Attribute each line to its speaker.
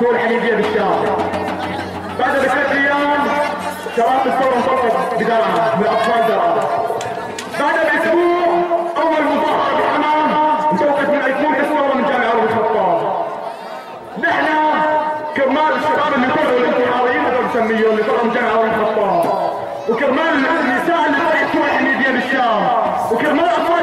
Speaker 1: سوق الحليبيه بالشام بعد بثلاث أيام شباب الثوره انطلقت بدرعا من أطفال درعا بعد بأسبوع أول مظاهره بحمام انطلقت من أيقونة الثوره من جامع عمر الخطاب. نحن كرمال الشباب اللي طلعوا الانتحاريين هذول نسميهم اللي طلعوا من جامع عمر الخطاب. وكرمال النساء اللي طلعوا الحليبيه بالشام. وكرمال أطفال